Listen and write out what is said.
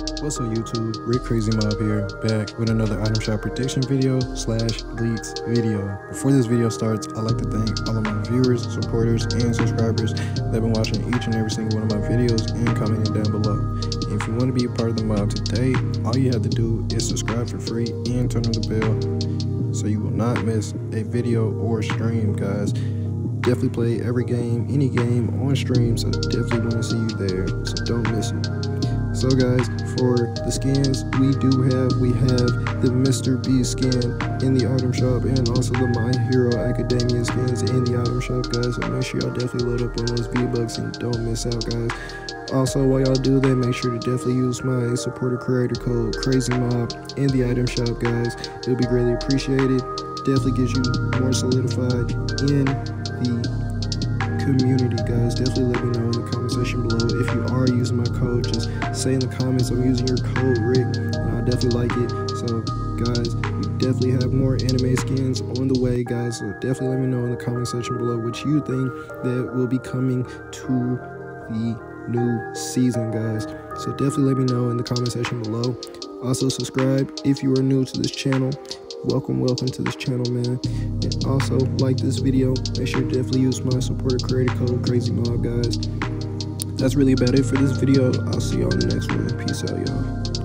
What's up YouTube, Rick Crazy Mob here, back with another item shop prediction video slash leaks video. Before this video starts, I'd like to thank all of my viewers, supporters, and subscribers that have been watching each and every single one of my videos and commenting down below. If you want to be a part of the mob today, all you have to do is subscribe for free and turn on the bell so you will not miss a video or stream guys. Definitely play every game, any game on stream, so definitely want to see you there, So guys, for the skins, we do have, we have the Mr. B skin in the item shop and also the My Hero Academia skins in the item shop, guys. So make sure y'all definitely load up on those V-Bucks and don't miss out, guys. Also, while y'all do that, make sure to definitely use my supporter creator code Crazy CrazyMob in the item shop, guys. It'll be greatly appreciated. Definitely gives you more solidified in the community, guys. Definitely let me know in the comment section below. If you are using my code, just say in the comments I'm using your code, Rick, and I definitely like it. So, guys, we definitely have more anime skins on the way, guys. So definitely let me know in the comment section below what you think that will be coming to the new season, guys. So definitely let me know in the comment section below. Also, subscribe if you are new to this channel welcome welcome to this channel man. And also like this video make sure to definitely use my supporter creator code crazy mob guys. That's really about it for this video. I'll see y'all in the next one. Peace out y'all